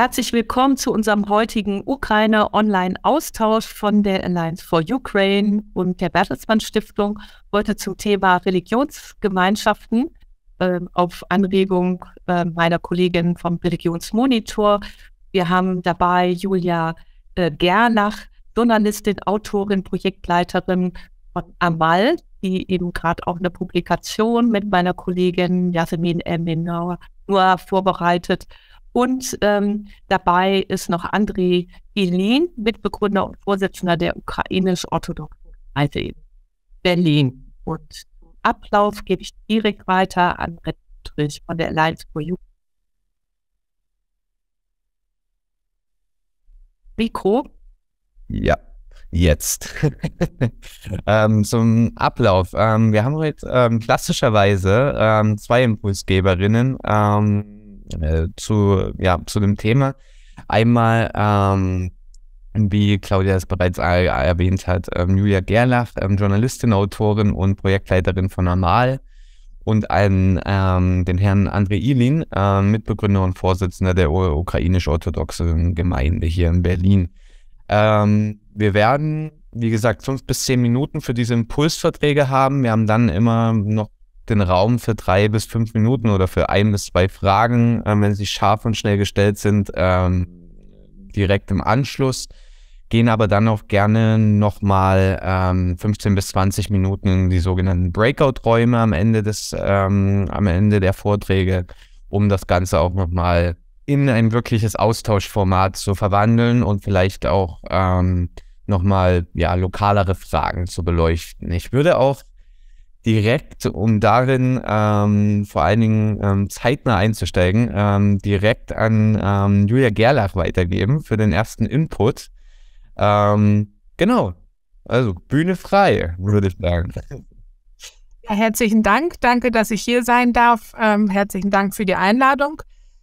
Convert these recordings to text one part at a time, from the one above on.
Herzlich willkommen zu unserem heutigen Ukraine-Online-Austausch von der Alliance for Ukraine und der Bertelsmann Stiftung. Heute zum Thema Religionsgemeinschaften äh, auf Anregung äh, meiner Kollegin vom Religionsmonitor. Wir haben dabei Julia äh, Gerlach, Journalistin, Autorin, Projektleiterin von Amal, die eben gerade auch eine Publikation mit meiner Kollegin Jasmin Eminor vorbereitet und ähm, dabei ist noch Andrei Ilin, Mitbegründer und Vorsitzender der ukrainisch-orthodoxen Gemeinde in Berlin. Und zum Ablauf gebe ich direkt weiter an Redrich von der Alliance for You. Mikro. Ja, jetzt. ähm, zum Ablauf. Ähm, wir haben heute ähm, klassischerweise ähm, zwei Impulsgeberinnen ähm, äh, zu, ja, zu dem Thema. Einmal, ähm, wie Claudia es bereits erwähnt hat, Julia Gerlach, Journalistin, Autorin und Projektleiterin von Normal und einen, ähm, den Herrn Andrei Ilin, äh, Mitbegründer und Vorsitzender der ukrainisch-orthodoxen Gemeinde hier in Berlin. Ähm, wir werden, wie gesagt, fünf bis zehn Minuten für diese Impulsverträge haben. Wir haben dann immer noch den Raum für drei bis fünf Minuten oder für ein bis zwei Fragen, äh, wenn sie scharf und schnell gestellt sind, ähm, direkt im Anschluss. Gehen aber dann auch gerne nochmal ähm, 15 bis 20 Minuten in die sogenannten Breakout-Räume am Ende des, ähm, am Ende der Vorträge, um das Ganze auch nochmal in ein wirkliches Austauschformat zu verwandeln und vielleicht auch ähm, nochmal ja, lokalere Fragen zu beleuchten. Ich würde auch direkt, um darin ähm, vor allen Dingen ähm, zeitnah einzusteigen, ähm, direkt an ähm, Julia Gerlach weitergeben für den ersten Input. Ähm, genau. Also Bühne frei, würde ich sagen. Herzlichen Dank. Danke, dass ich hier sein darf. Ähm, herzlichen Dank für die Einladung.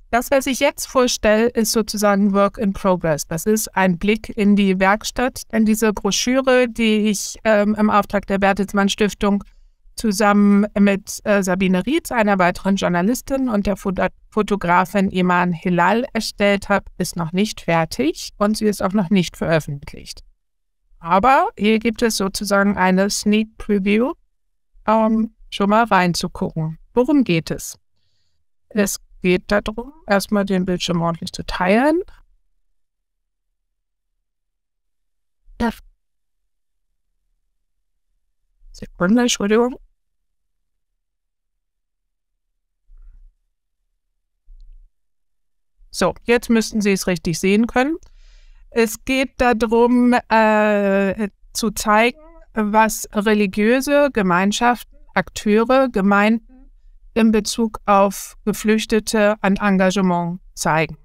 Das, was ich jetzt vorstelle, ist sozusagen Work in Progress. Das ist ein Blick in die Werkstatt. Denn diese Broschüre, die ich im Auftrag der Bertelsmann Stiftung zusammen mit äh, Sabine Rietz, einer weiteren Journalistin und der Fot Fotografin Iman Hilal erstellt habe, ist noch nicht fertig und sie ist auch noch nicht veröffentlicht. Aber hier gibt es sozusagen eine Sneak Preview, um schon mal reinzugucken. Worum geht es? Es geht darum, erstmal den Bildschirm ordentlich zu teilen. Sekunde, Entschuldigung. So, jetzt müssten Sie es richtig sehen können. Es geht darum, äh, zu zeigen, was religiöse Gemeinschaften, Akteure, Gemeinden in Bezug auf Geflüchtete an Engagement zeigen.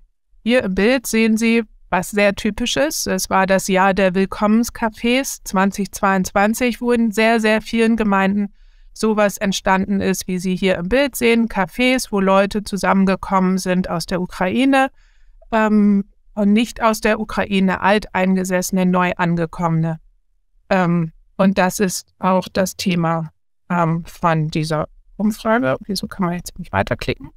Hier im Bild sehen Sie, was sehr typisch ist. Es war das Jahr der Willkommenscafés 2022, wo in sehr, sehr vielen Gemeinden sowas entstanden ist, wie Sie hier im Bild sehen, Cafés, wo Leute zusammengekommen sind aus der Ukraine ähm, und nicht aus der Ukraine, alteingesessene, neu angekommene. Ähm, und das ist auch das Thema ähm, von dieser Umfrage. Wieso kann man jetzt nicht weiterklicken?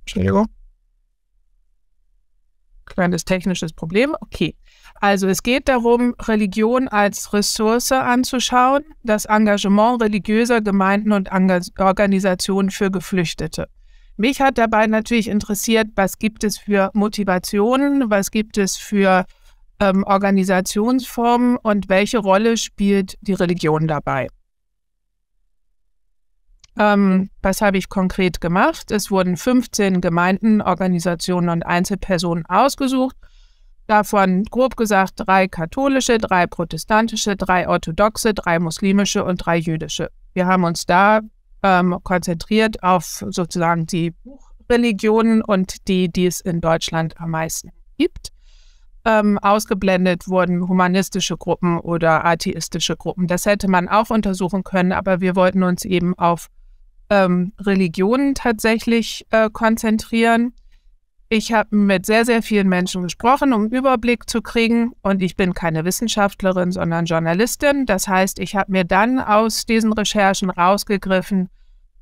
Entschuldigung. Kleines technisches Problem. Okay. Also es geht darum, Religion als Ressource anzuschauen, das Engagement religiöser Gemeinden und Organisationen für Geflüchtete. Mich hat dabei natürlich interessiert, was gibt es für Motivationen, was gibt es für ähm, Organisationsformen und welche Rolle spielt die Religion dabei. Ähm, was habe ich konkret gemacht? Es wurden 15 Gemeinden, Organisationen und Einzelpersonen ausgesucht Davon grob gesagt drei katholische, drei protestantische, drei orthodoxe, drei muslimische und drei jüdische. Wir haben uns da ähm, konzentriert auf sozusagen die Buchreligionen und die, die es in Deutschland am meisten gibt. Ähm, ausgeblendet wurden humanistische Gruppen oder atheistische Gruppen. Das hätte man auch untersuchen können, aber wir wollten uns eben auf ähm, Religionen tatsächlich äh, konzentrieren. Ich habe mit sehr, sehr vielen Menschen gesprochen, um einen Überblick zu kriegen. Und ich bin keine Wissenschaftlerin, sondern Journalistin. Das heißt, ich habe mir dann aus diesen Recherchen rausgegriffen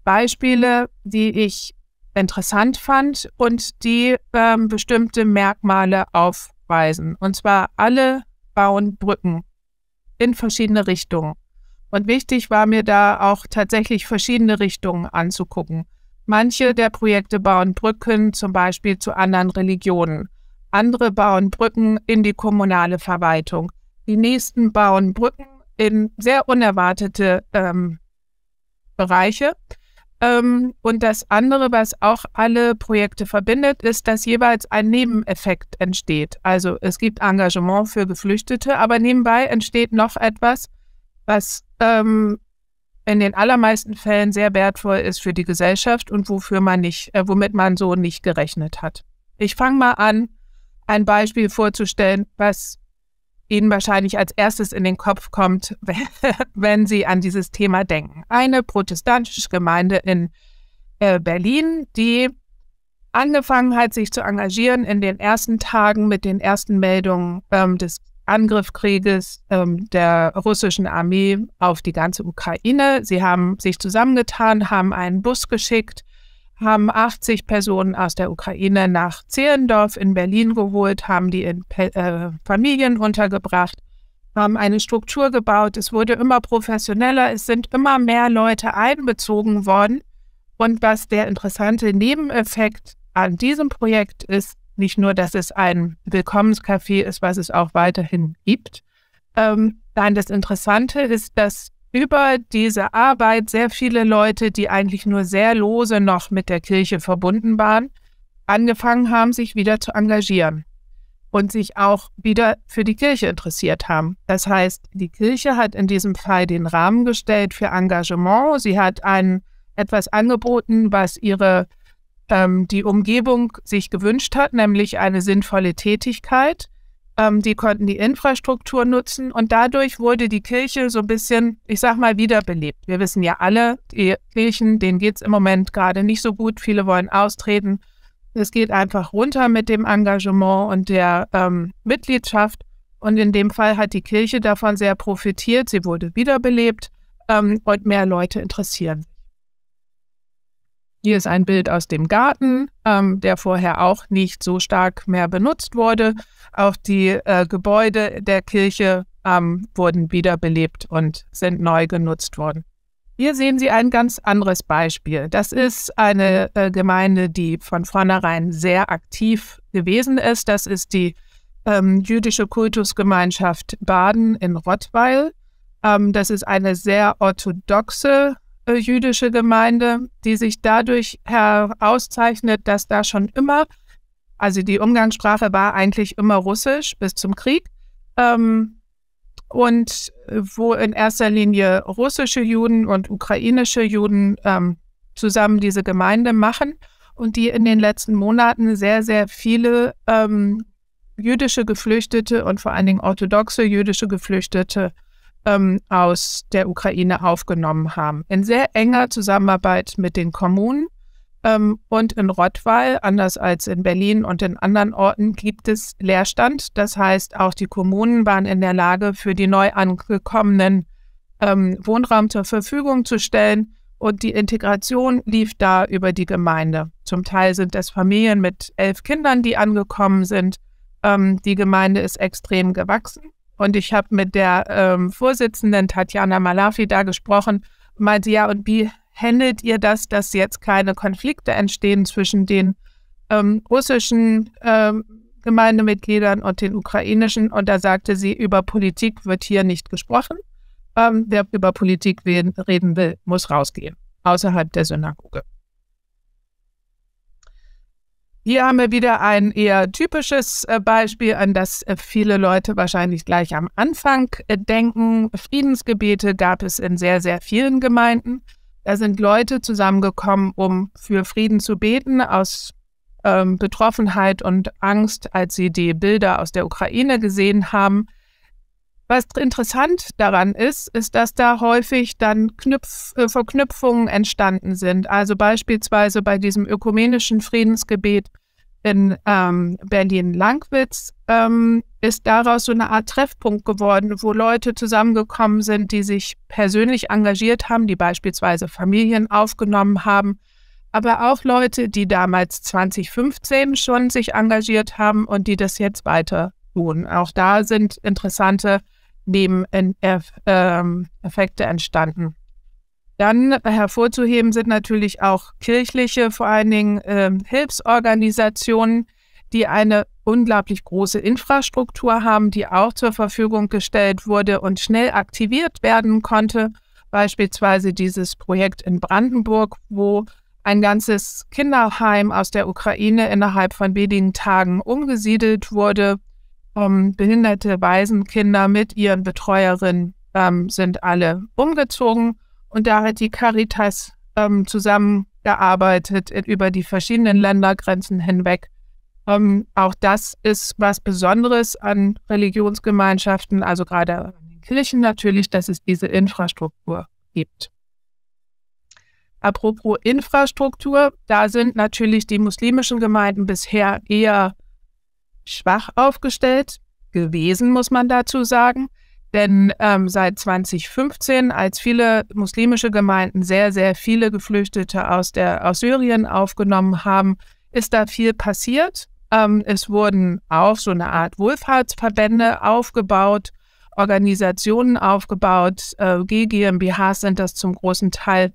Beispiele, die ich interessant fand und die ähm, bestimmte Merkmale aufweisen. Und zwar alle bauen Brücken in verschiedene Richtungen. Und wichtig war mir da auch tatsächlich verschiedene Richtungen anzugucken. Manche der Projekte bauen Brücken zum Beispiel zu anderen Religionen. Andere bauen Brücken in die kommunale Verwaltung. Die nächsten bauen Brücken in sehr unerwartete ähm, Bereiche. Ähm, und das andere, was auch alle Projekte verbindet, ist, dass jeweils ein Nebeneffekt entsteht. Also es gibt Engagement für Geflüchtete, aber nebenbei entsteht noch etwas, was ähm, in den allermeisten Fällen sehr wertvoll ist für die Gesellschaft und wofür man nicht, äh, womit man so nicht gerechnet hat. Ich fange mal an, ein Beispiel vorzustellen, was Ihnen wahrscheinlich als erstes in den Kopf kommt, wenn Sie an dieses Thema denken. Eine protestantische Gemeinde in äh, Berlin, die angefangen hat, sich zu engagieren in den ersten Tagen mit den ersten Meldungen ähm, des Angriffskrieges ähm, der russischen Armee auf die ganze Ukraine. Sie haben sich zusammengetan, haben einen Bus geschickt, haben 80 Personen aus der Ukraine nach Zehlendorf in Berlin geholt, haben die in äh, Familien untergebracht, haben eine Struktur gebaut. Es wurde immer professioneller, es sind immer mehr Leute einbezogen worden. Und was der interessante Nebeneffekt an diesem Projekt ist, nicht nur, dass es ein Willkommenscafé ist, was es auch weiterhin gibt. Ähm, nein, das Interessante ist, dass über diese Arbeit sehr viele Leute, die eigentlich nur sehr lose noch mit der Kirche verbunden waren, angefangen haben, sich wieder zu engagieren und sich auch wieder für die Kirche interessiert haben. Das heißt, die Kirche hat in diesem Fall den Rahmen gestellt für Engagement. Sie hat ein etwas angeboten, was ihre ähm, die Umgebung sich gewünscht hat, nämlich eine sinnvolle Tätigkeit. Ähm, die konnten die Infrastruktur nutzen und dadurch wurde die Kirche so ein bisschen, ich sag mal, wiederbelebt. Wir wissen ja alle, die Kirchen, denen geht es im Moment gerade nicht so gut. Viele wollen austreten. Es geht einfach runter mit dem Engagement und der ähm, Mitgliedschaft. Und in dem Fall hat die Kirche davon sehr profitiert. Sie wurde wiederbelebt ähm, und mehr Leute interessieren hier ist ein Bild aus dem Garten, ähm, der vorher auch nicht so stark mehr benutzt wurde. Auch die äh, Gebäude der Kirche ähm, wurden wiederbelebt und sind neu genutzt worden. Hier sehen Sie ein ganz anderes Beispiel. Das ist eine äh, Gemeinde, die von vornherein sehr aktiv gewesen ist. Das ist die ähm, jüdische Kultusgemeinschaft Baden in Rottweil. Ähm, das ist eine sehr orthodoxe jüdische Gemeinde, die sich dadurch herauszeichnet, dass da schon immer, also die Umgangssprache war eigentlich immer Russisch bis zum Krieg. Ähm, und wo in erster Linie russische Juden und ukrainische Juden ähm, zusammen diese Gemeinde machen und die in den letzten Monaten sehr, sehr viele ähm, jüdische Geflüchtete und vor allen Dingen orthodoxe jüdische Geflüchtete ähm, aus der Ukraine aufgenommen haben. In sehr enger Zusammenarbeit mit den Kommunen. Ähm, und in Rottweil, anders als in Berlin und in anderen Orten, gibt es Leerstand. Das heißt, auch die Kommunen waren in der Lage, für die neu angekommenen ähm, Wohnraum zur Verfügung zu stellen. Und die Integration lief da über die Gemeinde. Zum Teil sind es Familien mit elf Kindern, die angekommen sind. Ähm, die Gemeinde ist extrem gewachsen. Und ich habe mit der ähm, Vorsitzenden Tatjana Malafi da gesprochen meinte, ja, und wie handelt ihr das, dass jetzt keine Konflikte entstehen zwischen den ähm, russischen ähm, Gemeindemitgliedern und den ukrainischen? Und da sagte sie, über Politik wird hier nicht gesprochen. Ähm, wer über Politik reden will, muss rausgehen, außerhalb der Synagoge. Hier haben wir wieder ein eher typisches äh, Beispiel, an das äh, viele Leute wahrscheinlich gleich am Anfang äh, denken. Friedensgebete gab es in sehr, sehr vielen Gemeinden. Da sind Leute zusammengekommen, um für Frieden zu beten, aus ähm, Betroffenheit und Angst, als sie die Bilder aus der Ukraine gesehen haben. Was interessant daran ist, ist, dass da häufig dann Knüpf äh, Verknüpfungen entstanden sind. Also beispielsweise bei diesem ökumenischen Friedensgebet in ähm, Berlin-Langwitz ähm, ist daraus so eine Art Treffpunkt geworden, wo Leute zusammengekommen sind, die sich persönlich engagiert haben, die beispielsweise Familien aufgenommen haben, aber auch Leute, die damals 2015 schon sich engagiert haben und die das jetzt weiter tun. Auch da sind interessante Nebeneffekte entstanden. Dann hervorzuheben sind natürlich auch kirchliche, vor allen Dingen äh, Hilfsorganisationen, die eine unglaublich große Infrastruktur haben, die auch zur Verfügung gestellt wurde und schnell aktiviert werden konnte. Beispielsweise dieses Projekt in Brandenburg, wo ein ganzes Kinderheim aus der Ukraine innerhalb von wenigen Tagen umgesiedelt wurde. Um, behinderte Waisenkinder mit ihren Betreuerinnen ähm, sind alle umgezogen und da hat die Caritas ähm, zusammengearbeitet über die verschiedenen Ländergrenzen hinweg. Ähm, auch das ist was Besonderes an Religionsgemeinschaften, also gerade an den Kirchen natürlich, dass es diese Infrastruktur gibt. Apropos Infrastruktur, da sind natürlich die muslimischen Gemeinden bisher eher schwach aufgestellt gewesen, muss man dazu sagen. Denn ähm, seit 2015, als viele muslimische Gemeinden sehr, sehr viele Geflüchtete aus, der, aus Syrien aufgenommen haben, ist da viel passiert. Ähm, es wurden auch so eine Art Wohlfahrtsverbände aufgebaut, Organisationen aufgebaut, äh, GmbHs sind das zum großen Teil,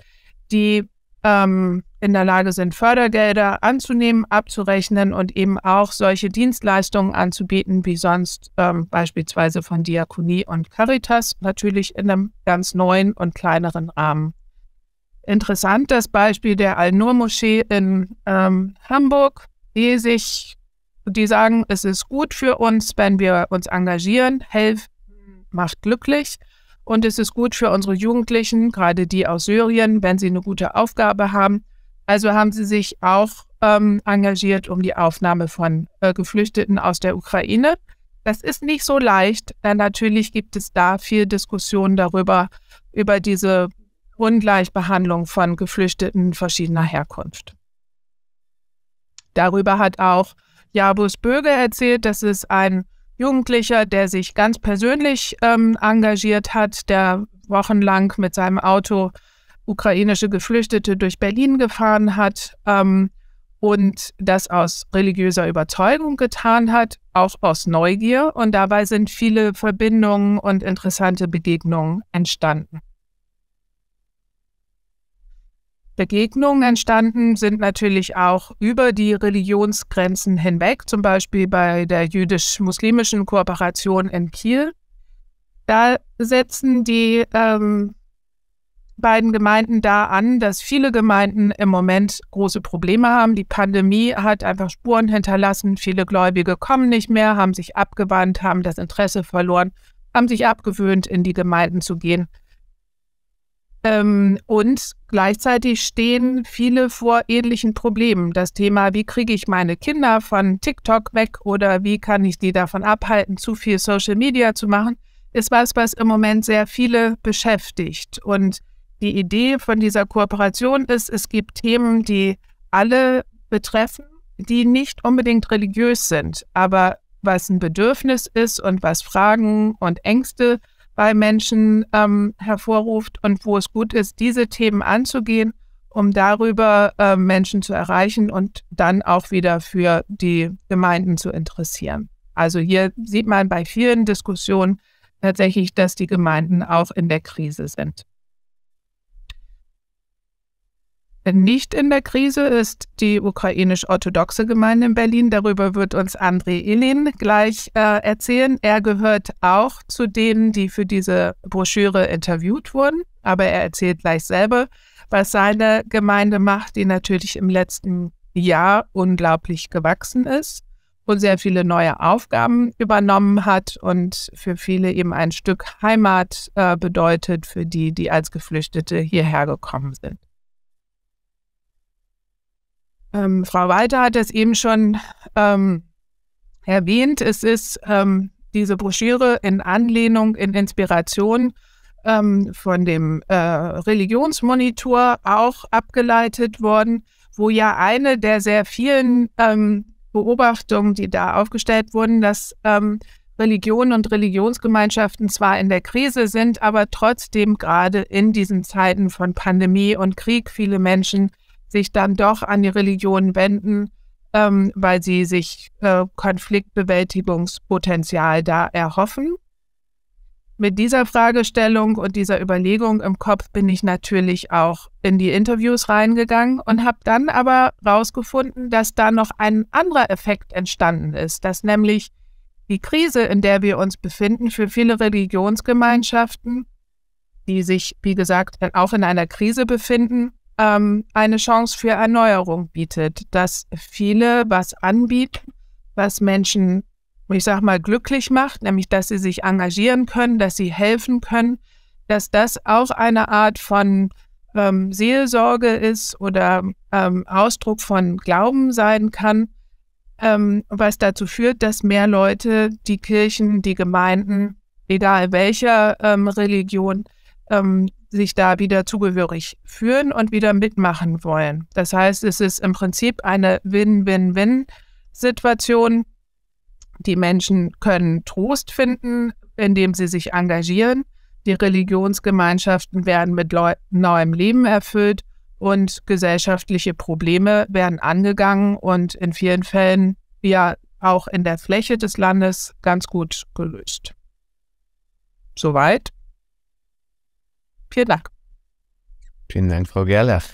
die ähm, in der Lage sind, Fördergelder anzunehmen, abzurechnen und eben auch solche Dienstleistungen anzubieten, wie sonst ähm, beispielsweise von Diakonie und Caritas, natürlich in einem ganz neuen und kleineren Rahmen. Interessant das Beispiel der Al-Nur-Moschee in ähm, Hamburg, die sich, die sagen, es ist gut für uns, wenn wir uns engagieren, helfen macht glücklich. Und es ist gut für unsere Jugendlichen, gerade die aus Syrien, wenn sie eine gute Aufgabe haben. Also haben sie sich auch ähm, engagiert um die Aufnahme von äh, Geflüchteten aus der Ukraine. Das ist nicht so leicht, denn natürlich gibt es da viel Diskussion darüber, über diese Ungleichbehandlung von Geflüchteten verschiedener Herkunft. Darüber hat auch Jabus Böge erzählt, dass es ein Jugendlicher, der sich ganz persönlich ähm, engagiert hat, der wochenlang mit seinem Auto ukrainische Geflüchtete durch Berlin gefahren hat ähm, und das aus religiöser Überzeugung getan hat, auch aus Neugier. Und dabei sind viele Verbindungen und interessante Begegnungen entstanden. Begegnungen entstanden sind natürlich auch über die Religionsgrenzen hinweg, zum Beispiel bei der jüdisch-muslimischen Kooperation in Kiel. Da setzen die ähm, beiden Gemeinden da an, dass viele Gemeinden im Moment große Probleme haben. Die Pandemie hat einfach Spuren hinterlassen. Viele Gläubige kommen nicht mehr, haben sich abgewandt, haben das Interesse verloren, haben sich abgewöhnt, in die Gemeinden zu gehen. Ähm, und gleichzeitig stehen viele vor ähnlichen Problemen. Das Thema, wie kriege ich meine Kinder von TikTok weg oder wie kann ich die davon abhalten, zu viel Social Media zu machen, ist was, was im Moment sehr viele beschäftigt. Und die Idee von dieser Kooperation ist, es gibt Themen, die alle betreffen, die nicht unbedingt religiös sind, aber was ein Bedürfnis ist und was Fragen und Ängste bei Menschen ähm, hervorruft und wo es gut ist, diese Themen anzugehen, um darüber äh, Menschen zu erreichen und dann auch wieder für die Gemeinden zu interessieren. Also hier sieht man bei vielen Diskussionen tatsächlich, dass die Gemeinden auch in der Krise sind. Nicht in der Krise ist die ukrainisch-orthodoxe Gemeinde in Berlin. Darüber wird uns André Ilin gleich äh, erzählen. Er gehört auch zu denen, die für diese Broschüre interviewt wurden. Aber er erzählt gleich selber, was seine Gemeinde macht, die natürlich im letzten Jahr unglaublich gewachsen ist und sehr viele neue Aufgaben übernommen hat und für viele eben ein Stück Heimat äh, bedeutet, für die, die als Geflüchtete hierher gekommen sind. Ähm, Frau Walter hat es eben schon ähm, erwähnt. Es ist ähm, diese Broschüre in Anlehnung, in Inspiration ähm, von dem äh, Religionsmonitor auch abgeleitet worden, wo ja eine der sehr vielen ähm, Beobachtungen, die da aufgestellt wurden, dass ähm, Religionen und Religionsgemeinschaften zwar in der Krise sind, aber trotzdem gerade in diesen Zeiten von Pandemie und Krieg viele Menschen sich dann doch an die Religion wenden, ähm, weil sie sich äh, Konfliktbewältigungspotenzial da erhoffen. Mit dieser Fragestellung und dieser Überlegung im Kopf bin ich natürlich auch in die Interviews reingegangen und habe dann aber herausgefunden, dass da noch ein anderer Effekt entstanden ist, dass nämlich die Krise, in der wir uns befinden, für viele Religionsgemeinschaften, die sich, wie gesagt, auch in einer Krise befinden, ähm, eine Chance für Erneuerung bietet, dass viele was anbieten, was Menschen, ich sag mal, glücklich macht, nämlich dass sie sich engagieren können, dass sie helfen können, dass das auch eine Art von ähm, Seelsorge ist oder ähm, Ausdruck von Glauben sein kann, ähm, was dazu führt, dass mehr Leute die Kirchen, die Gemeinden, egal welcher ähm, Religion, ähm, sich da wieder zugehörig fühlen und wieder mitmachen wollen. Das heißt, es ist im Prinzip eine Win-Win-Win-Situation. Die Menschen können Trost finden, indem sie sich engagieren. Die Religionsgemeinschaften werden mit neuem Leben erfüllt und gesellschaftliche Probleme werden angegangen und in vielen Fällen ja auch in der Fläche des Landes ganz gut gelöst. Soweit. Vielen Dank. Vielen Dank, Frau Gerlach.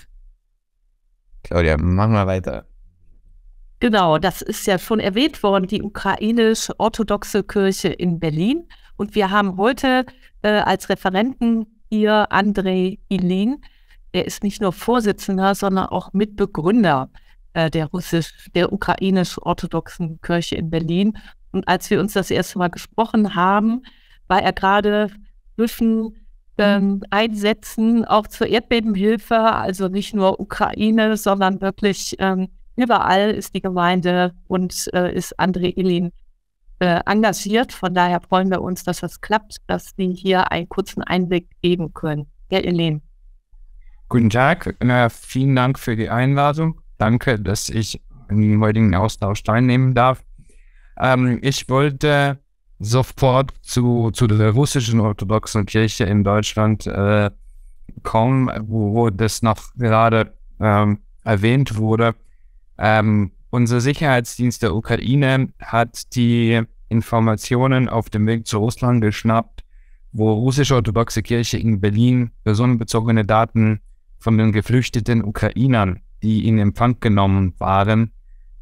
Claudia, machen wir weiter. Genau, das ist ja schon erwähnt worden, die ukrainisch-orthodoxe Kirche in Berlin. Und wir haben heute äh, als Referenten hier Andrei Ilin. Er ist nicht nur Vorsitzender, sondern auch Mitbegründer äh, der russisch, der ukrainisch-orthodoxen Kirche in Berlin. Und als wir uns das erste Mal gesprochen haben, war er gerade zwischen ähm, Einsätzen auch zur Erdbebenhilfe, also nicht nur Ukraine, sondern wirklich ähm, überall ist die Gemeinde und äh, ist André Ilin äh, engagiert. Von daher freuen wir uns, dass das klappt, dass Sie hier einen kurzen Einblick geben können. Ja, Elin. Guten Tag, äh, vielen Dank für die Einladung. Danke, dass ich im heutigen Austausch teilnehmen darf. Ähm, ich wollte sofort zu, zu der russischen orthodoxen Kirche in Deutschland äh, kommen, wo, wo, das noch gerade ähm, erwähnt wurde. Ähm, unser Sicherheitsdienst der Ukraine hat die Informationen auf dem Weg zu Russland geschnappt, wo russische orthodoxe Kirche in Berlin personenbezogene Daten von den geflüchteten Ukrainern, die in Empfang genommen waren,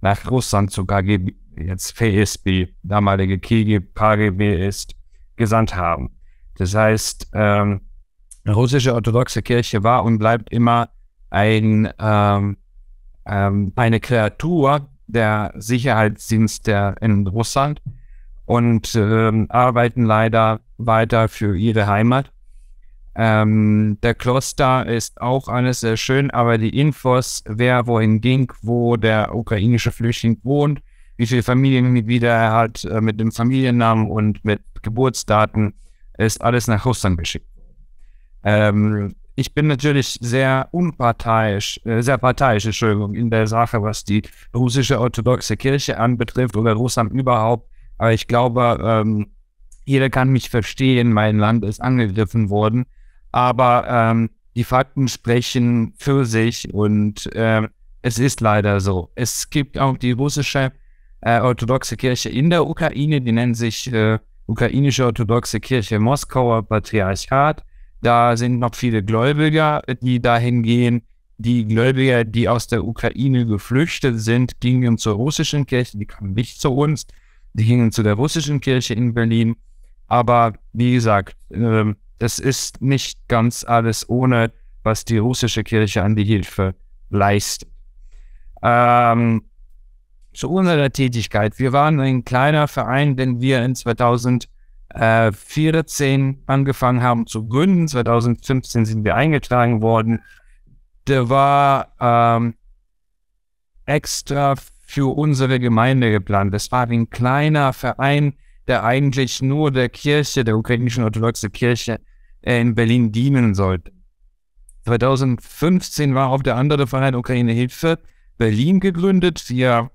nach Russland zu KGB, jetzt FSB, damalige KGB ist, gesandt haben. Das heißt, ähm, russische orthodoxe Kirche war und bleibt immer ein, ähm, ähm, eine Kreatur der Sicherheitsdienste in Russland und ähm, arbeiten leider weiter für ihre Heimat. Ähm, der Kloster ist auch alles sehr schön, aber die Infos, wer wohin ging, wo der ukrainische Flüchtling wohnt, wie viele Familienmitglieder er hat, äh, mit dem Familiennamen und mit Geburtsdaten, ist alles nach Russland geschickt. Ähm, ich bin natürlich sehr unparteiisch, äh, sehr parteiisch, Entschuldigung, in der Sache, was die russische orthodoxe Kirche anbetrifft oder Russland überhaupt. Aber ich glaube, ähm, jeder kann mich verstehen, mein Land ist angegriffen worden. Aber ähm, die Fakten sprechen für sich und äh, es ist leider so. Es gibt auch die russische äh, orthodoxe Kirche in der Ukraine, die nennt sich äh, Ukrainische Orthodoxe Kirche Moskauer Patriarchat. Da sind noch viele Gläubiger, die dahin gehen. Die Gläubiger, die aus der Ukraine geflüchtet sind, gingen zur russischen Kirche, die kamen nicht zu uns, die gingen zu der russischen Kirche in Berlin. Aber wie gesagt, äh, das ist nicht ganz alles ohne, was die russische Kirche an die Hilfe leistet. Ähm, zu unserer Tätigkeit. Wir waren ein kleiner Verein, den wir in 2014 angefangen haben zu gründen. 2015 sind wir eingetragen worden. Der war ähm, extra für unsere Gemeinde geplant. Das war ein kleiner Verein, der eigentlich nur der Kirche, der ukrainischen orthodoxen Kirche äh, in Berlin dienen sollte. 2015 war auch der andere Verein Ukraine Hilfe Berlin gegründet. Wir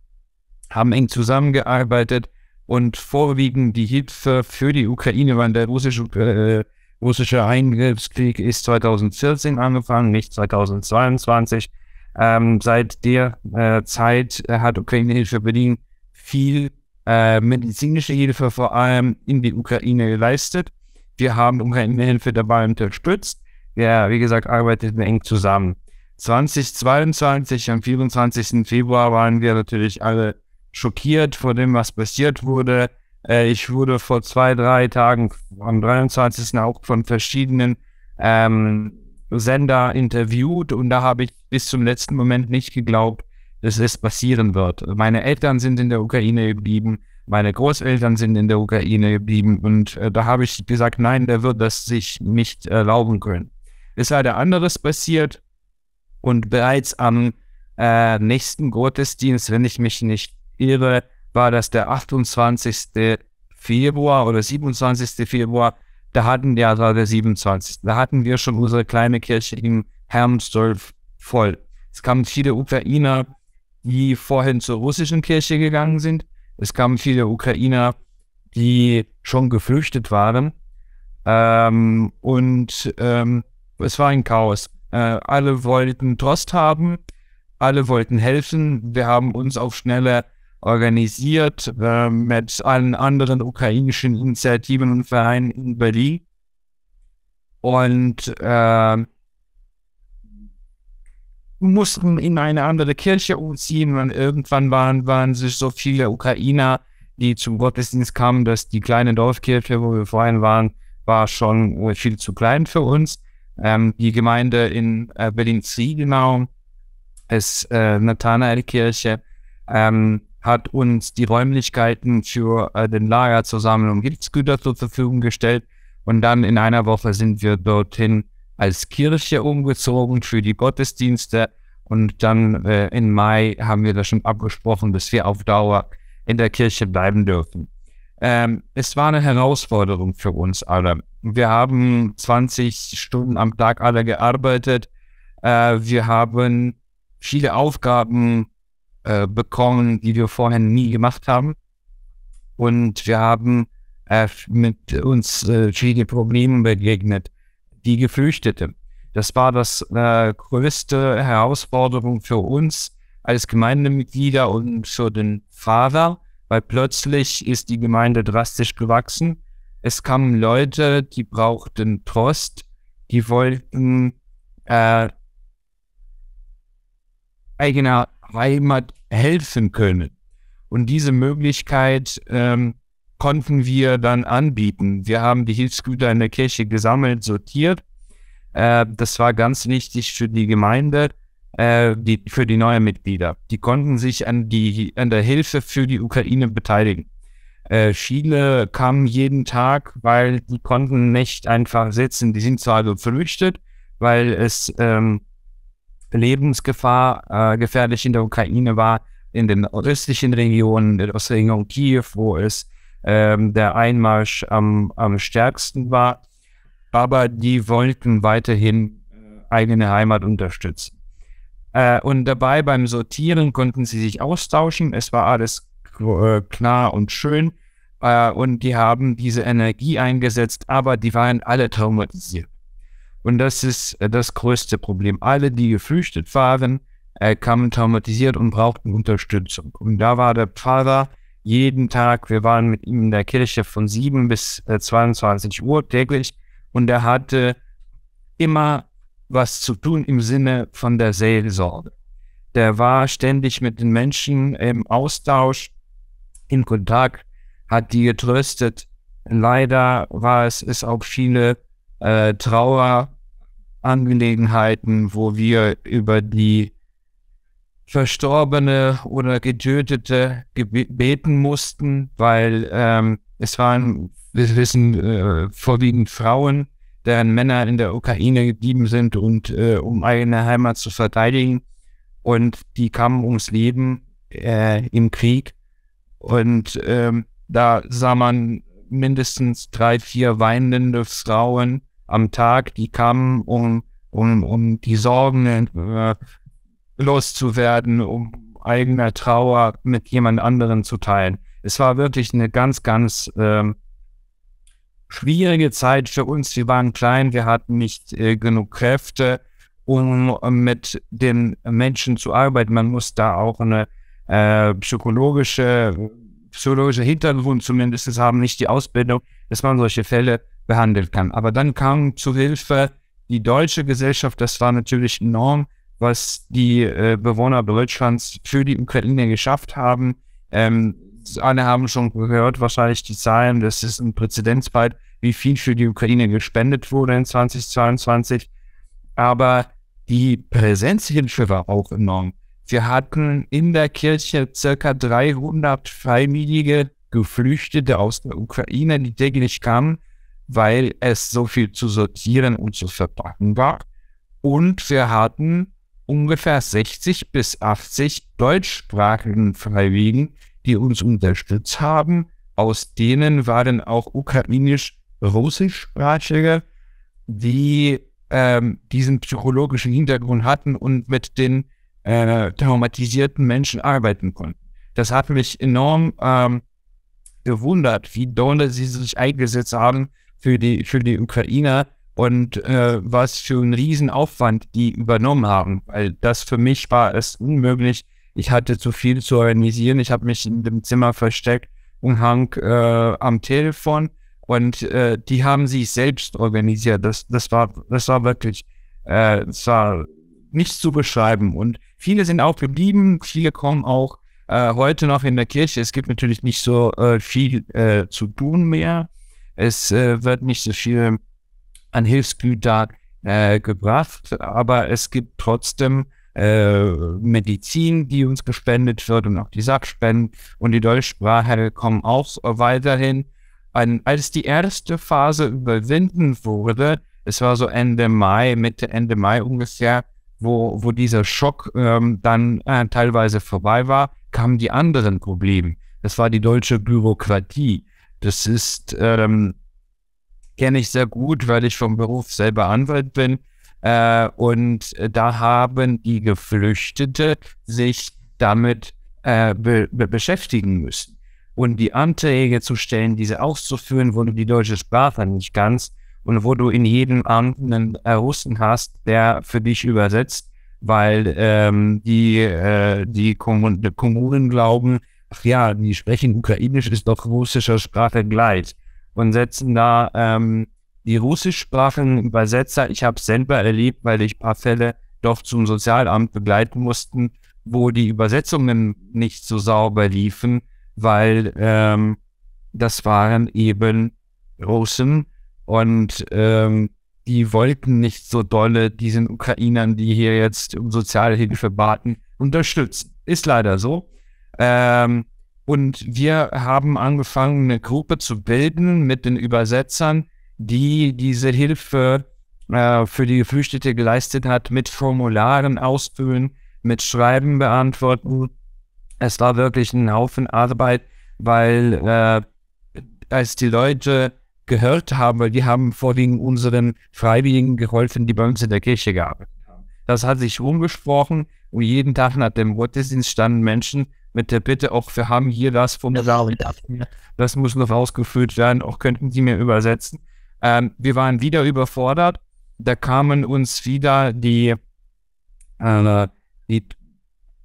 haben eng zusammengearbeitet und vorwiegend die Hilfe für die Ukraine, weil der russische, äh, russische Eingriffskrieg ist 2014 angefangen, nicht 2022. Ähm, seit der äh, Zeit hat Ukraine Hilfe Berlin viel äh, medizinische Hilfe vor allem in die Ukraine geleistet. Wir haben Ukraine Hilfe dabei unterstützt. Ja, wie gesagt, arbeiteten eng zusammen. 2022, am 24. Februar, waren wir natürlich alle schockiert vor dem, was passiert wurde. Äh, ich wurde vor zwei, drei Tagen am 23. auch von verschiedenen ähm, Sender interviewt und da habe ich bis zum letzten Moment nicht geglaubt, dass es passieren wird. Meine Eltern sind in der Ukraine geblieben, meine Großeltern sind in der Ukraine geblieben und äh, da habe ich gesagt, nein, der wird das sich nicht erlauben können. Es leider anderes passiert und bereits am äh, nächsten Gottesdienst, wenn ich mich nicht irre, war das der 28. Februar oder 27. Februar. Da hatten wir, also der 27. Da hatten wir schon unsere kleine Kirche im Hermsdorf voll. Es kamen viele Ukrainer, die vorhin zur russischen Kirche gegangen sind. Es kamen viele Ukrainer, die schon geflüchtet waren. Ähm, und ähm, es war ein Chaos. Äh, alle wollten Trost haben, alle wollten helfen. Wir haben uns auf schnelle organisiert äh, mit allen anderen ukrainischen Initiativen und Vereinen in Berlin. Und äh, mussten in eine andere Kirche umziehen, und irgendwann waren, waren sich so viele Ukrainer, die zum Gottesdienst kamen, dass die kleine Dorfkirche, wo wir vorhin waren, war schon viel zu klein für uns. Ähm, die Gemeinde in äh, Berlin-Ziegenau ist äh, Nathanael-Kirche. Ähm, hat uns die Räumlichkeiten für äh, den Lager zur Sammlung Hilfsgüter zur Verfügung gestellt. Und dann in einer Woche sind wir dorthin als Kirche umgezogen für die Gottesdienste. Und dann äh, im Mai haben wir das schon abgesprochen, dass wir auf Dauer in der Kirche bleiben dürfen. Ähm, es war eine Herausforderung für uns alle. Wir haben 20 Stunden am Tag alle gearbeitet. Äh, wir haben viele Aufgaben äh, bekommen, die wir vorher nie gemacht haben. Und wir haben äh, mit uns äh, viele Probleme begegnet. Die Geflüchtete. Das war das äh, größte Herausforderung für uns als Gemeindemitglieder und für den Vater, weil plötzlich ist die Gemeinde drastisch gewachsen. Es kamen Leute, die brauchten Trost, die wollten äh, eigener Heimat helfen können. Und diese Möglichkeit ähm, konnten wir dann anbieten. Wir haben die Hilfsgüter in der Kirche gesammelt, sortiert. Äh, das war ganz wichtig für die Gemeinde, äh, die, für die neuen Mitglieder. Die konnten sich an, die, an der Hilfe für die Ukraine beteiligen. Äh, viele kamen jeden Tag, weil die konnten nicht einfach sitzen. Die sind zwar geflüchtet, weil es ähm, Lebensgefahr äh, gefährlich in der Ukraine war, in den östlichen Regionen, der Ostregion Kiew, wo es ähm, der Einmarsch am, am stärksten war. Aber die wollten weiterhin äh, eigene Heimat unterstützen. Äh, und dabei beim Sortieren konnten sie sich austauschen. Es war alles äh, klar und schön. Äh, und die haben diese Energie eingesetzt, aber die waren alle traumatisiert. Und das ist äh, das größte Problem. Alle, die geflüchtet waren, äh, kamen traumatisiert und brauchten Unterstützung. Und da war der Pfarrer jeden Tag, wir waren mit ihm in der Kirche von 7 bis äh, 22 Uhr täglich und er hatte immer was zu tun im Sinne von der Seelsorge. Der war ständig mit den Menschen im Austausch, in Kontakt, hat die getröstet. Leider war es, es auch viele äh, Trauerangelegenheiten, wo wir über die Verstorbene oder Getötete beten mussten, weil ähm, es waren, wir wissen, äh, vorwiegend Frauen, deren Männer in der Ukraine geblieben sind und äh, um eigene Heimat zu verteidigen. Und die kamen ums Leben äh, im Krieg. Und ähm, da sah man mindestens drei, vier weinende Frauen am Tag, die kamen, um, um, um die Sorgen äh, loszuwerden, um, eigener Trauer mit jemand anderen zu teilen. Es war wirklich eine ganz, ganz ähm, schwierige Zeit für uns. Wir waren klein, wir hatten nicht äh, genug Kräfte, um mit den Menschen zu arbeiten. Man muss da auch eine äh, psychologische, psychologische Hintergrund zumindest haben, nicht die Ausbildung, dass man solche Fälle behandeln kann. Aber dann kam zu Hilfe die deutsche Gesellschaft. Das war natürlich enorm, was die äh, Bewohner Deutschlands für die Ukraine geschafft haben. Ähm, alle haben schon gehört, wahrscheinlich die Zahlen, das ist ein Präzedenzfall, wie viel für die Ukraine gespendet wurde in 2022. Aber die Präsenzhilfe war auch enorm. Wir hatten in der Kirche circa 300 freiwillige Geflüchtete aus der Ukraine, die täglich kamen, weil es so viel zu sortieren und zu verpacken war. Und wir hatten ungefähr 60 bis 80 deutschsprachigen Freiwilligen, die uns unterstützt haben. Aus denen waren auch ukrainisch-russischsprachige, die ähm, diesen psychologischen Hintergrund hatten und mit den äh, traumatisierten Menschen arbeiten konnten. Das hat mich enorm ähm, gewundert, wie dolle sie sich eingesetzt haben für die, für die Ukrainer und äh, was für einen Riesenaufwand die übernommen haben. Weil das für mich war es unmöglich. Ich hatte zu viel zu organisieren. Ich habe mich in dem Zimmer versteckt und hang äh, am Telefon und äh, die haben sich selbst organisiert. Das, das war, das war wirklich, äh, das war nichts zu beschreiben. Und viele sind auch geblieben, viele kommen auch äh, heute noch in der Kirche. Es gibt natürlich nicht so äh, viel äh, zu tun mehr. Es äh, wird nicht so viel an Hilfsgüter äh, gebracht, aber es gibt trotzdem äh, Medizin, die uns gespendet wird und auch die Sachspenden und die Deutschsprache kommen auch weiterhin. An, als die erste Phase überwinden wurde, es war so Ende Mai, Mitte, Ende Mai ungefähr, wo, wo dieser Schock ähm, dann äh, teilweise vorbei war, kamen die anderen Probleme. Das war die deutsche Bürokratie. Das ist, ähm, kenne ich sehr gut, weil ich vom Beruf selber Anwalt bin. Äh, und da haben die Geflüchtete sich damit äh, be be beschäftigen müssen. Und die Anträge zu stellen, diese auszuführen, wo du die deutsche Sprache nicht kannst, und wo du in jedem Amt einen Russen hast, der für dich übersetzt, weil ähm, die, äh, die Kommunen glauben, ach ja, die sprechen Ukrainisch, ist doch russischer Sprache gleich und setzen da ähm, die russischsprachigen Übersetzer. Ich habe selber erlebt, weil ich ein paar Fälle doch zum Sozialamt begleiten mussten, wo die Übersetzungen nicht so sauber liefen, weil ähm, das waren eben Russen, und ähm, die wollten nicht so dolle diesen Ukrainern, die hier jetzt um Sozialhilfe baten, unterstützen. Ist leider so. Ähm, und wir haben angefangen, eine Gruppe zu bilden mit den Übersetzern, die diese Hilfe äh, für die Geflüchtete geleistet hat, mit Formularen ausfüllen, mit Schreiben beantworten. Es war wirklich ein Haufen Arbeit, weil äh, als die Leute gehört haben, weil die haben vorwiegend unseren Freiwilligen geholfen, die bei uns in der Kirche gearbeitet haben. Das hat sich rumgesprochen und jeden Tag nach dem Gottesdienst standen Menschen mit der Bitte, auch wir haben hier das Formular, das muss noch ausgefüllt werden, auch könnten Sie mir übersetzen. Ähm, wir waren wieder überfordert, da kamen uns wieder die, äh, die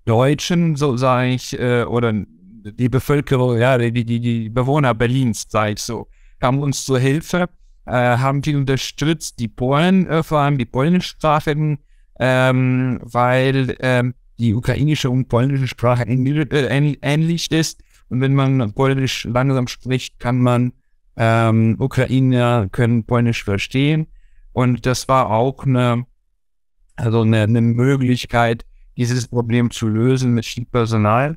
Deutschen, so sage ich, äh, oder die Bevölkerung, ja, die, die, die Bewohner Berlins, sage ich so, kamen uns zur Hilfe, äh, haben viel unterstützt, die Polen, äh, vor allem die polnischsprachigen, ähm, weil ähm, die ukrainische und polnische Sprache äh, ähnlich ist. Und wenn man Polnisch langsam spricht, kann man ähm, Ukrainer können Polnisch verstehen. Und das war auch eine, also eine, eine Möglichkeit, dieses Problem zu lösen mit viel Personal.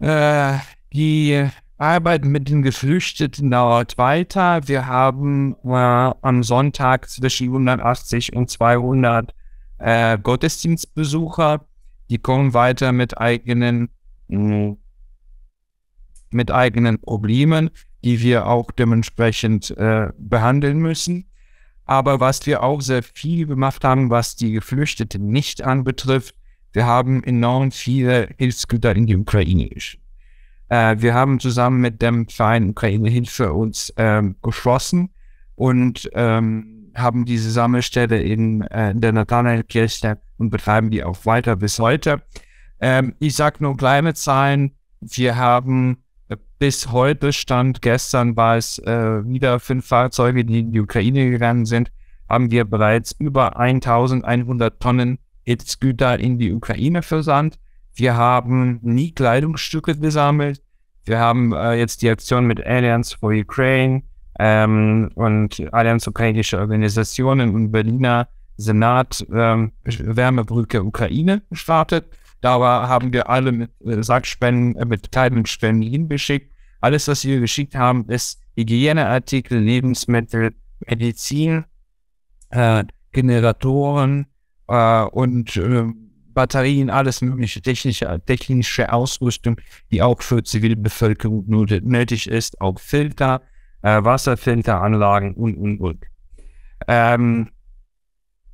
Äh, die Arbeit mit den Geflüchteten dauert weiter. Wir haben äh, am Sonntag zwischen 180 und 200 äh, Gottesdienstbesucher. Die kommen weiter mit eigenen, mm, mit eigenen Problemen, die wir auch dementsprechend äh, behandeln müssen. Aber was wir auch sehr viel gemacht haben, was die Geflüchteten nicht anbetrifft, Wir haben enorm viele Hilfsgüter in die Ukraine geschickt. Äh, wir haben zusammen mit dem Verein Ukraine Hilfe uns ähm, geschlossen und ähm, haben diese Sammelstelle in, äh, in der Nathanaelkirche und betreiben die auch weiter bis heute. Ähm, ich sage nur kleine Zahlen. Wir haben äh, bis heute Stand, gestern war es äh, wieder fünf Fahrzeuge, die in die Ukraine gegangen sind, haben wir bereits über 1100 Tonnen Hilfsgüter in die Ukraine versandt. Wir haben nie Kleidungsstücke gesammelt. Wir haben äh, jetzt die Aktion mit Alliance for Ukraine ähm, und Allianz ukrainische Organisationen und Berliner Senat ähm, Wärmebrücke Ukraine gestartet. Da haben wir alle mit äh, Sackspenden, äh, mit Kleidungsspenden hingeschickt. Alles, was wir geschickt haben, ist Hygieneartikel, Lebensmittel, Medizin, äh, Generatoren äh, und äh, Batterien, alles mögliche technische, technische Ausrüstung, die auch für Zivilbevölkerung nötig ist, auch Filter, äh, Wasserfilteranlagen und, und, und. Ähm,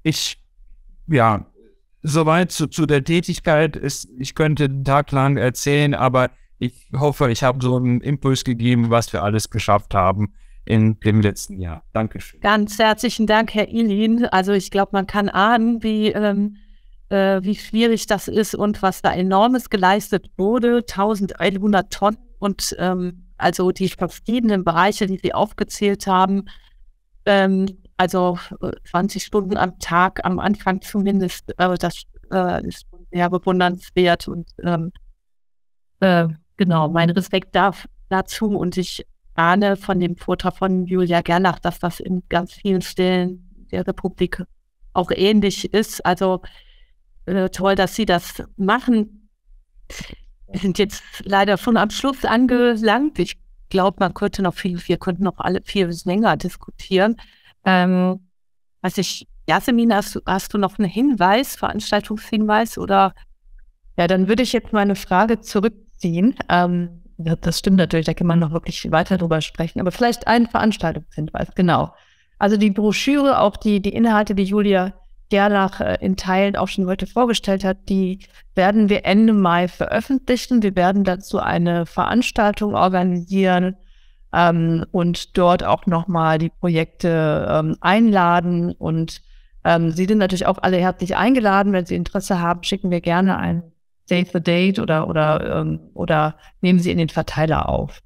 ich, ja, soweit zu, zu der Tätigkeit ist, ich könnte den Tag lang erzählen, aber ich hoffe, ich habe so einen Impuls gegeben, was wir alles geschafft haben in dem letzten Jahr. Dankeschön. Ganz herzlichen Dank, Herr Ilin. Also ich glaube, man kann ahnen, wie, ähm, äh, wie schwierig das ist und was da enormes geleistet wurde. 1100 Tonnen und ähm, also die verschiedenen Bereiche, die Sie aufgezählt haben. Ähm, also 20 äh, Stunden am Tag, am Anfang zumindest, äh, das äh, ist sehr bewundernswert und ähm, äh, genau, mein Respekt darf, dazu und ich ahne von dem Vortrag von Julia Gerlach, dass das in ganz vielen Stellen der Republik auch ähnlich ist. Also äh, toll, dass Sie das machen. Wir sind jetzt leider schon am Schluss angelangt. Ich glaube, man könnte noch viel, wir könnten noch alle viel länger diskutieren. Ähm, was ich, Jasmin, hast, hast du noch einen Hinweis, Veranstaltungshinweis oder? Ja, dann würde ich jetzt meine Frage zurückziehen. Ähm, das stimmt natürlich, da kann man noch wirklich weiter drüber sprechen, aber vielleicht ein Veranstaltungshinweis, genau. Also die Broschüre, auch die, die Inhalte, die Julia Gerlach äh, in Teilen auch schon heute vorgestellt hat, die werden wir Ende Mai veröffentlichen. Wir werden dazu eine Veranstaltung organisieren ähm, und dort auch nochmal die Projekte ähm, einladen. Und ähm, Sie sind natürlich auch alle herzlich eingeladen. Wenn Sie Interesse haben, schicken wir gerne ein Save the Date oder, oder, ähm, oder nehmen Sie in den Verteiler auf.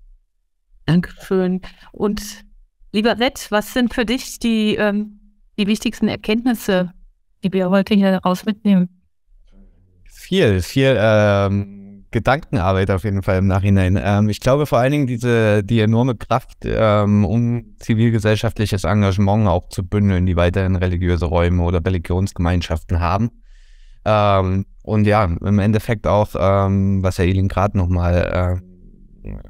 Dankeschön. Und lieber Rett, was sind für dich die, ähm, die wichtigsten Erkenntnisse, die wir heute hier raus mitnehmen? Viel, viel ähm, Gedankenarbeit auf jeden Fall im Nachhinein. Ähm, ich glaube vor allen Dingen diese, die enorme Kraft, ähm, um zivilgesellschaftliches Engagement auch zu bündeln, die weiterhin religiöse Räume oder Religionsgemeinschaften haben. Ähm, und ja, im Endeffekt auch, ähm, was Herr Elin gerade nochmal äh,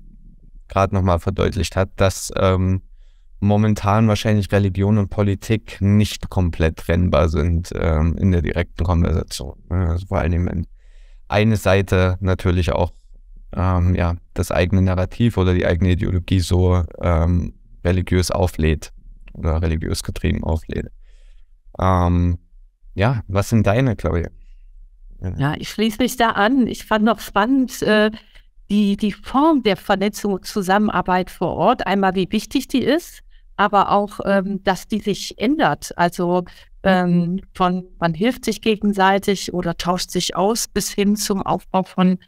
gerade nochmal verdeutlicht hat, dass ähm, momentan wahrscheinlich Religion und Politik nicht komplett trennbar sind ähm, in der direkten Konversation. Also vor Dingen, wenn eine Seite natürlich auch ähm, ja, das eigene Narrativ oder die eigene Ideologie so ähm, religiös auflädt oder religiös getrieben auflädt. Ähm, ja, was sind deine, Claudia? Ja, ich schließe mich da an. Ich fand noch spannend äh, die, die Form der Vernetzung und Zusammenarbeit vor Ort. Einmal, wie wichtig die ist, aber auch, ähm, dass die sich ändert. Also ähm, von man hilft sich gegenseitig oder tauscht sich aus bis hin zum Aufbau von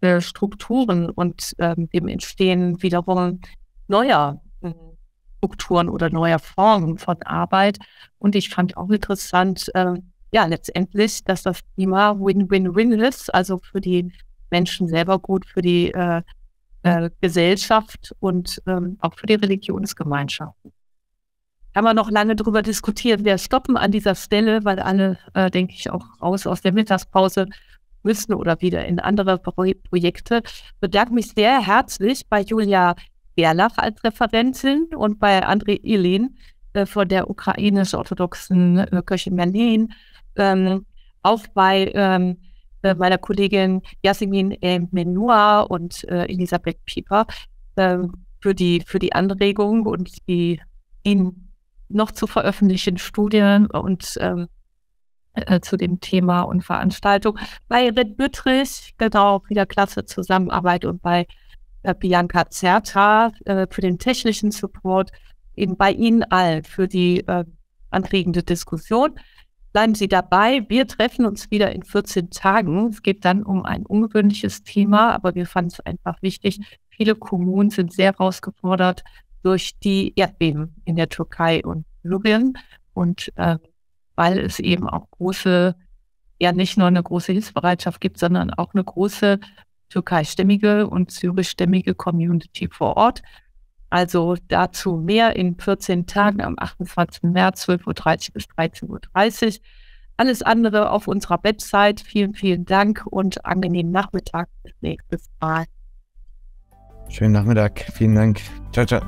äh, Strukturen und ähm, dem Entstehen wiederum neuer äh, Strukturen oder neuer Formen von Arbeit. Und ich fand auch interessant, äh, ja, letztendlich, dass das Thema Win-Win-Win ist, also für die Menschen selber gut, für die äh, äh, Gesellschaft und ähm, auch für die Religionsgemeinschaft kann man noch lange darüber diskutieren. Wir stoppen an dieser Stelle, weil alle, äh, denke ich, auch raus aus der Mittagspause müssen oder wieder in andere Pro Projekte. Bedanke mich sehr herzlich bei Julia Gerlach als Referentin und bei André Ilin äh, von der ukrainisch-orthodoxen äh, Kirche Berlin. Ähm, auch bei ähm, äh, meiner Kollegin Yasemin Menua und äh, Elisabeth Pieper ähm, für, die, für die Anregung und die, die noch zu veröffentlichen Studien und ähm, äh, zu dem Thema und Veranstaltung. Bei Red Büttrich, genau, wieder klasse Zusammenarbeit und bei äh, Bianca Zerta äh, für den technischen Support, eben bei Ihnen allen für die äh, anregende Diskussion. Bleiben Sie dabei. Wir treffen uns wieder in 14 Tagen. Es geht dann um ein ungewöhnliches Thema, aber wir fanden es einfach wichtig. Viele Kommunen sind sehr herausgefordert durch die Erdbeben in der Türkei und Syrien. Und äh, weil es eben auch große, ja nicht nur eine große Hilfsbereitschaft gibt, sondern auch eine große türkeistämmige und syrischstämmige Community vor Ort. Also dazu mehr in 14 Tagen am 28. März 12.30 Uhr bis 13.30 Uhr. Alles andere auf unserer Website. Vielen, vielen Dank und angenehmen Nachmittag. Bis nächstes Mal. Schönen Nachmittag. Vielen Dank. Ciao, ciao.